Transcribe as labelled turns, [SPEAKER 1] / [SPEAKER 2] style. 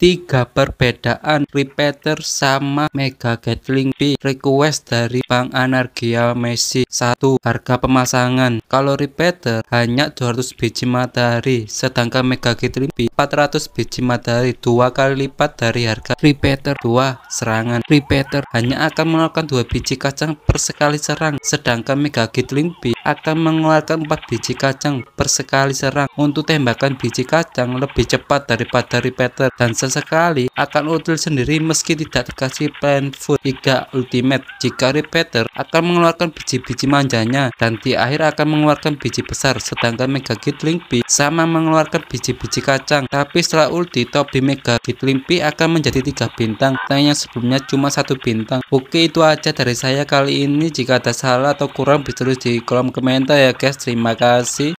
[SPEAKER 1] tiga perbedaan repeater sama Mega Gatling B request dari Bang Anargia Messi. Satu harga pemasangan. Kalau repeater hanya 200 biji matahari sedangkan Mega Gatling B 400 biji matahari. Dua kali lipat dari harga repeater. Dua serangan. Repeater hanya akan mengeluarkan dua biji kacang per sekali serang sedangkan Mega Gatling B akan mengeluarkan 4 biji kacang per sekali serang. Untuk tembakan biji kacang lebih cepat daripada repeater dan sesekali akan ulti sendiri meski tidak dikasih plant food. 3 ultimate. Jika repeater akan mengeluarkan biji-biji manjanya dan di akhir akan mengeluarkan biji besar sedangkan Mega Gatling B sama mengeluarkan biji-biji kacang. Tapi setelah ulti top di Mega Gatling B akan menjadi tiga bintang. Yang sebelumnya cuma satu bintang. Oke itu aja dari saya kali ini. Jika ada salah atau kurang bisa tulis di kolom komentar ya guys. Terima kasih